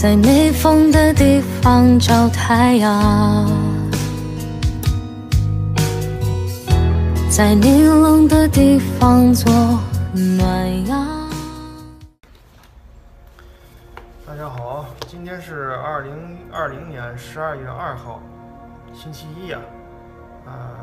在没风的地方找太阳，在你冷的地方做暖阳。大家好，今天是二零二零年十二月二号，星期一啊。啊，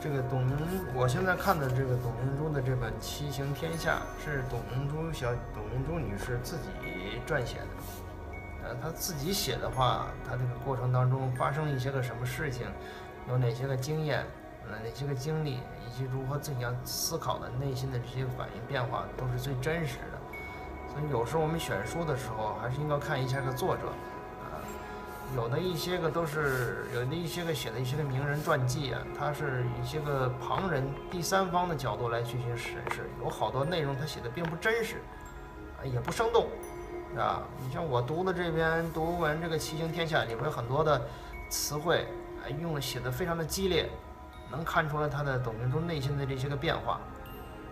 这个董明，我现在看的这个董明珠的这本《骑行天下》是董明珠小董明珠女士自己撰写的。他自己写的话，他这个过程当中发生一些个什么事情，有哪些个经验，呃，哪些个经历，以及如何怎样思考的内心的这些反应变化，都是最真实的。所以有时候我们选书的时候，还是应该看一下个作者，啊，有的一些个都是有的一些个写的一些个名人传记啊，他是一些个旁人第三方的角度来进行审视，有好多内容他写的并不真实，啊，也不生动。啊，你像我读的这边读完这个《骑行天下》里边很多的词汇，哎，用的写的非常的激烈，能看出来他的董明珠内心的这些个变化，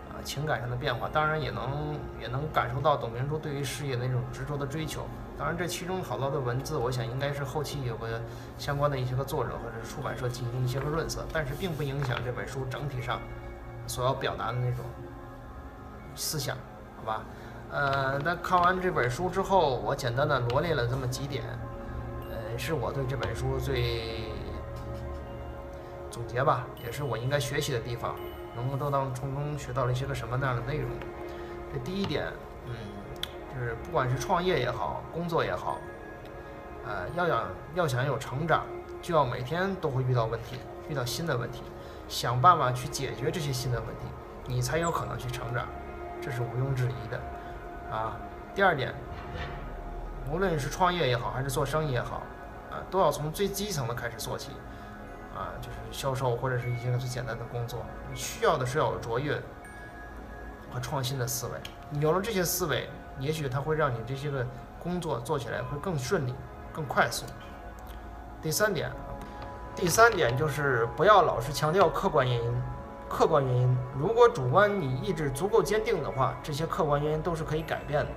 啊，情感上的变化，当然也能也能感受到董明珠对于事业的那种执着的追求。当然，这其中好多的文字，我想应该是后期有个相关的一些个作者或者是出版社进行一些个润色，但是并不影响这本书整体上所要表达的那种思想，好吧？呃，那看完这本书之后，我简单的罗列了这么几点，呃，是我对这本书最总结吧，也是我应该学习的地方，能够都当从中学到了一些个什么样的内容。这第一点，嗯，就是不管是创业也好，工作也好，呃，要想要想有成长，就要每天都会遇到问题，遇到新的问题，想办法去解决这些新的问题，你才有可能去成长，这是毋庸置疑的。啊，第二点，无论是创业也好，还是做生意也好，啊，都要从最基层的开始做起，啊，就是销售或者是一些最简单的工作，你需要的是要有卓越和创新的思维。你有了这些思维，也许它会让你这些个工作做起来会更顺利、更快速。第三点，第三点就是不要老是强调客观原因。客观原因，如果主观你意志足够坚定的话，这些客观原因都是可以改变的。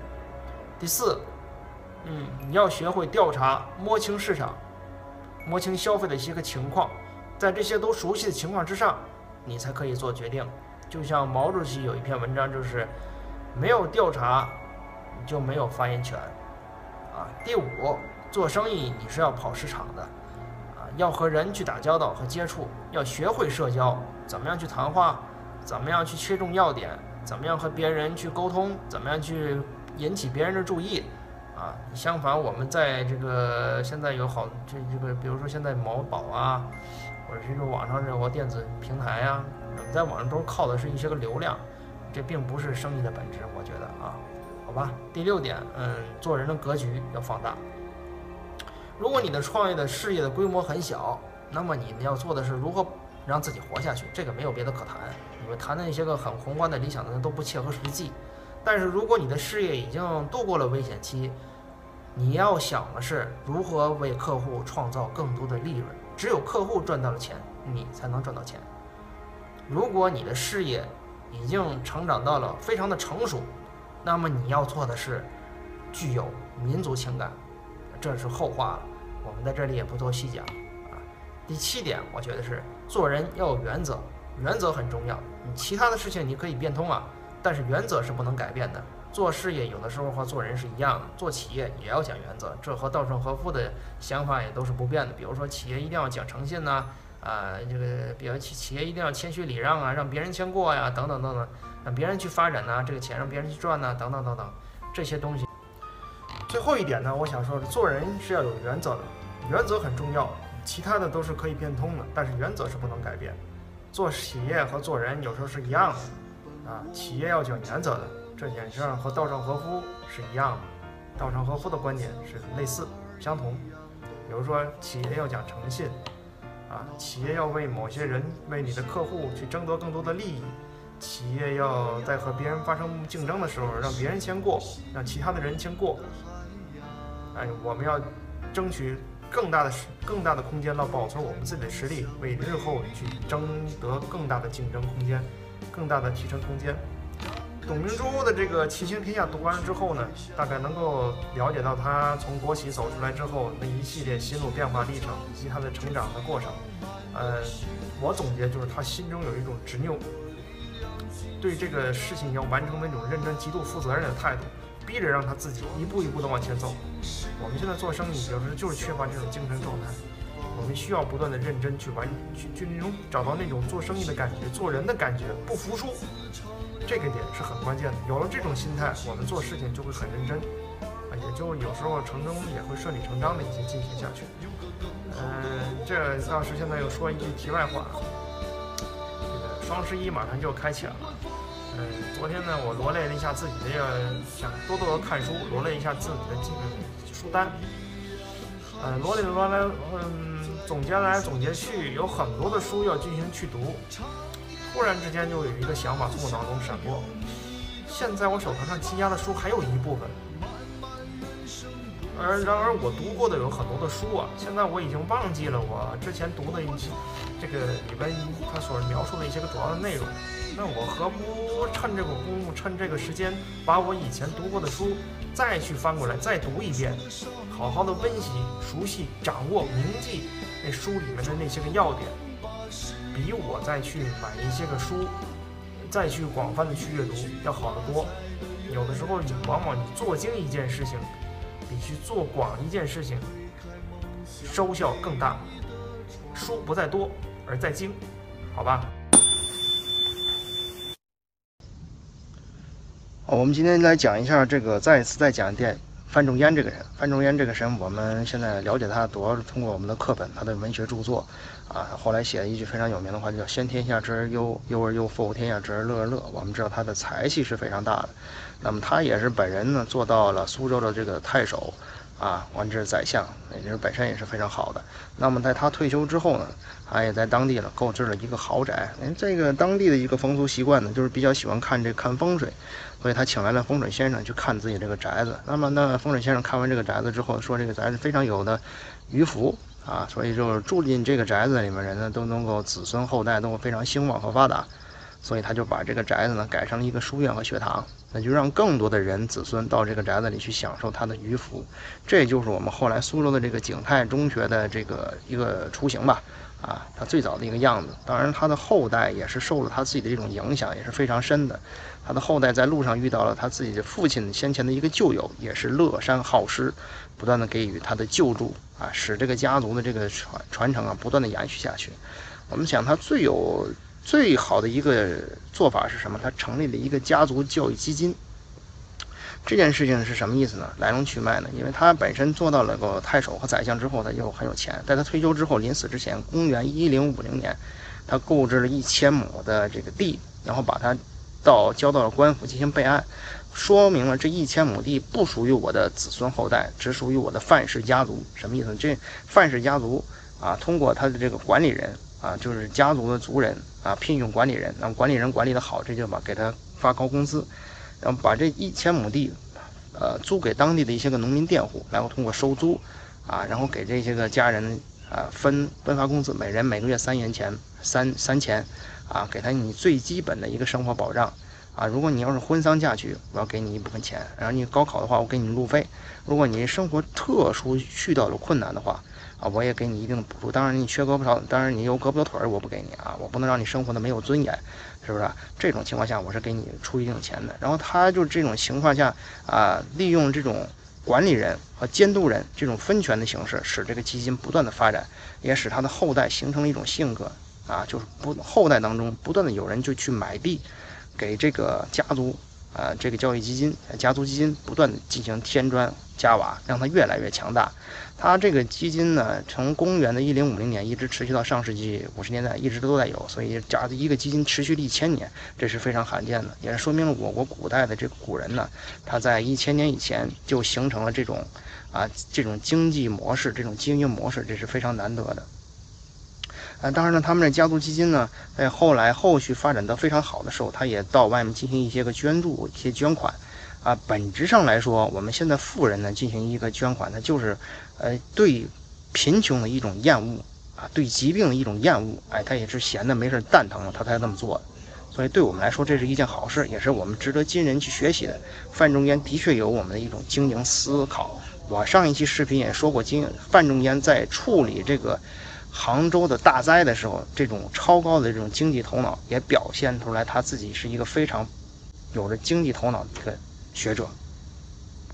第四，嗯，你要学会调查，摸清市场，摸清消费的一些个情况，在这些都熟悉的情况之上，你才可以做决定。就像毛主席有一篇文章，就是没有调查，你就没有发言权。啊，第五，做生意你是要跑市场的。要和人去打交道和接触，要学会社交，怎么样去谈话，怎么样去切中要点，怎么样和别人去沟通，怎么样去引起别人的注意，啊，相反，我们在这个现在有好这这个，比如说现在某宝啊，或者是说网上任何电子平台啊，我们在网上都靠的是一些个流量，这并不是生意的本质，我觉得啊，好吧。第六点，嗯，做人的格局要放大。如果你的创业的事业的规模很小，那么你们要做的是如何让自己活下去，这个没有别的可谈。你们谈的那些个很宏观的理想的都不切合实际。但是如果你的事业已经度过了危险期，你要想的是如何为客户创造更多的利润。只有客户赚到了钱，你才能赚到钱。如果你的事业已经成长到了非常的成熟，那么你要做的是具有民族情感。这是后话了，我们在这里也不多细讲啊。第七点，我觉得是做人要有原则，原则很重要。你其他的事情你可以变通啊，但是原则是不能改变的。做事业有的时候和做人是一样的，做企业也要讲原则，这和稻盛和夫的想法也都是不变的。比如说，企业一定要讲诚信呐，啊，这个比较企企业一定要谦虚礼让啊，让别人先过呀，等等等等，让别人去发展呐，这个钱让别人去赚呐，等等等等，这些东西。最后一点呢，我想说的，做人是要有原则的，原则很重要，其他的都是可以变通的，但是原则是不能改变。做企业和做人有时候是一样的，啊，企业要讲原则的，这点上和稻盛和夫是一样的，稻盛和夫的观点是类似相同。比如说，企业要讲诚信，啊，企业要为某些人、为你的客户去争夺更多的利益。企业要在和别人发生竞争的时候，让别人先过，让其他的人先过。哎，我们要争取更大的、更大的空间，来保存我们自己的实力，为日后去争得更大的竞争空间、更大的提升空间。董明珠的这个《骑行天下》读完了之后呢，大概能够了解到她从国企走出来之后那一系列心路变化历程以及她的成长的过程。呃，我总结就是她心中有一种执拗，对这个事情要完成的那种认真、极度负责任的态度，逼着让她自己一步一步的往前走。我们现在做生意，有时候就是缺乏这种精神状态。我们需要不断的认真去完，去去那种找到那种做生意的感觉，做人的感觉，不服输。这个点是很关键的，有了这种心态，我们做事情就会很认真，啊，也就有时候成功也会顺理成章的一些进行下去。嗯，这倒是现在又说一句题外话，这个双十一马上就要开启了。嗯，昨天呢，我罗列了一下自己的，想多多的看书，罗列一下自己的几个书单。呃，罗里罗来，嗯，总结来总结去，有很多的书要进行去读。突然之间就有一个想法从我脑中闪过，现在我手头上积压的书还有一部分，而然而我读过的有很多的书啊，现在我已经忘记了我之前读的一些这个里边他所描述的一些个主要的内容，那我何不趁这个功夫，趁这个时间，把我以前读过的书再去翻过来再读一遍，好好的温习、熟悉、掌握、铭记那书里面的那些个要点。比我再去买一些个书，再去广泛的去阅读要好得多。有的时候你往往你做精一件事情，比去做广一件事情收效更大。书不在多，而在精，好吧？好，我们今天来讲一下这个，再一次再讲一遍。范仲淹这个人，范仲淹这个人，我们现在了解他，主要是通过我们的课本，他的文学著作，啊，后来写了一句非常有名的话，就叫“先天下之忧，忧而忧；复天下之乐而乐”。我们知道他的才气是非常大的，那么他也是本人呢，做到了苏州的这个太守。啊，完这是宰相，也就是本身也是非常好的。那么在他退休之后呢，他也在当地呢购置了一个豪宅。哎，这个当地的一个风俗习惯呢，就是比较喜欢看这看风水，所以他请来了风水先生去看自己这个宅子。那么那风水先生看完这个宅子之后，说这个宅子非常有的余福啊，所以就是住进这个宅子里面人呢，都能够子孙后代都会非常兴旺和发达。所以他就把这个宅子呢改成了一个书院和学堂，那就让更多的人子孙到这个宅子里去享受他的余福。这就是我们后来苏州的这个景泰中学的这个一个雏形吧，啊，他最早的一个样子。当然，他的后代也是受了他自己的这种影响，也是非常深的。他的后代在路上遇到了他自己的父亲先前的一个旧友，也是乐山好师，不断的给予他的救助啊，使这个家族的这个传传承啊不断的延续下去。我们想他最有。最好的一个做法是什么？他成立了一个家族教育基金。这件事情是什么意思呢？来龙去脉呢？因为他本身做到了个太守和宰相之后，他就很有钱。在他退休之后，临死之前，公元一零五零年，他购置了一千亩的这个地，然后把它到交到了官府进行备案，说明了这一千亩地不属于我的子孙后代，只属于我的范氏家族。什么意思？这范氏家族啊，通过他的这个管理人。啊，就是家族的族人啊，聘用管理人，那么管理人管理的好，这就把给他发高工资，然后把这一千亩地，呃，租给当地的一些个农民佃户，然后通过收租，啊，然后给这些个家人啊分分发工资，每人每个月三元钱，三三钱，啊，给他你最基本的一个生活保障，啊，如果你要是婚丧嫁娶，我要给你一部分钱，然后你高考的话，我给你路费，如果你生活特殊遇到了困难的话。啊，我也给你一定的补助。当然，你缺胳膊少，当然你有胳膊有腿儿，我不给你啊，我不能让你生活的没有尊严，是不是？这种情况下，我是给你出一定钱的。然后他就这种情况下啊，利用这种管理人和监督人这种分权的形式，使这个基金不断的发展，也使他的后代形成了一种性格啊，就是不后代当中不断的有人就去买地，给这个家族啊，这个教育基金、家族基金不断的进行添砖加瓦，让它越来越强大。它这个基金呢，从公元的一零五零年一直持续到上世纪五十年代，一直都在有，所以假的一个基金持续了一千年，这是非常罕见的，也是说明了我国古代的这个古人呢，他在一千年以前就形成了这种啊这种经济模式，这种经营模式，这是非常难得的。啊，当然呢，他们的家族基金呢，在后来后续发展得非常好的时候，他也到外面进行一些个捐助，一些捐款。啊，本质上来说，我们现在富人呢进行一个捐款，他就是，呃，对贫穷的一种厌恶啊，对疾病的一种厌恶，哎，他也是闲的没事蛋疼了，他才这么做的。所以对我们来说，这是一件好事，也是我们值得今人去学习的。范仲淹的确有我们的一种经营思考。我上一期视频也说过，经范仲淹在处理这个杭州的大灾的时候，这种超高的这种经济头脑，也表现出来他自己是一个非常有着经济头脑的一个学者。